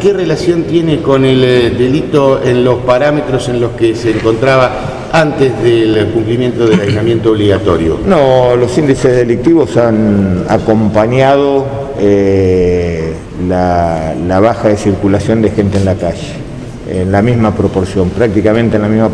¿qué relación tiene con el eh, delito en los parámetros en los que se encontraba antes del cumplimiento del aislamiento obligatorio? No, los índices delictivos han acompañado eh, la, baja de circulación de gente en la calle en la misma proporción, prácticamente en la misma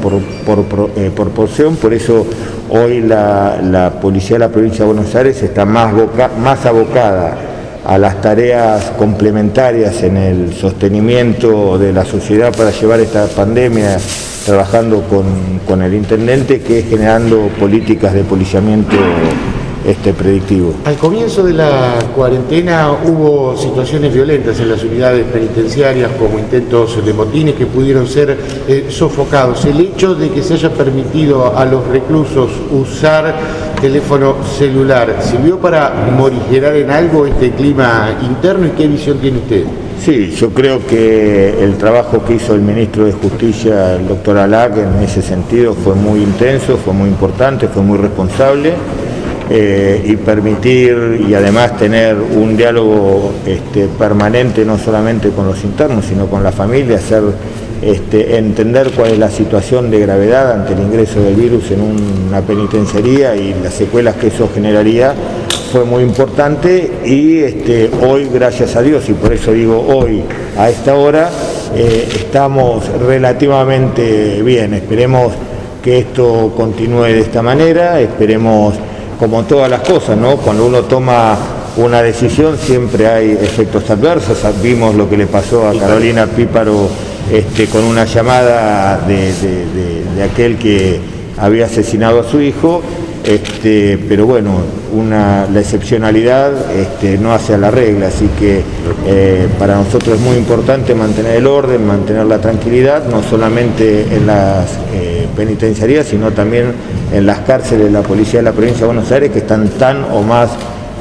eh, proporción, por eso hoy la, Policía de la Provincia de Buenos Aires está más abocada a las tareas complementarias en el sostenimiento de la sociedad para llevar esta pandemia, trabajando con, con el intendente, que generando políticas de policiamiento este, predictivo. Al comienzo de la cuarentena hubo situaciones violentas en las unidades penitenciarias como intentos de motines que pudieron ser eh, sofocados. El hecho de que se haya permitido a los reclusos usar teléfono celular, ¿sirvió para morigerar en algo este clima interno y qué visión tiene usted? Sí, yo creo que el trabajo que hizo el ministro de Justicia, el doctor Alac, en ese sentido fue muy intenso, fue muy importante, fue muy responsable. Eh, y permitir y además tener un diálogo este, permanente no solamente con los internos, sino con la familia, hacer este, entender cuál es la situación de gravedad ante el ingreso del virus en una penitenciaría y las secuelas que eso generaría fue muy importante y este, hoy, gracias a Dios, y por eso digo hoy, a esta hora, eh, estamos relativamente bien. Esperemos que esto continúe de esta manera, esperemos como todas las cosas, ¿no? Cuando uno toma una decisión siempre hay efectos adversos. Vimos lo que le pasó a Carolina Píparo este, con una llamada de, aquel que había asesinado a su hijo, este, pero bueno, una, la excepcionalidad este, no hace a la regla, así que eh, para nosotros es muy importante mantener el orden, mantener la tranquilidad, no solamente en las eh, penitenciarías, sino también en las cárceles de la policía de la provincia de Buenos Aires que están tan o más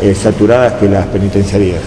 eh, saturadas que las penitenciarías.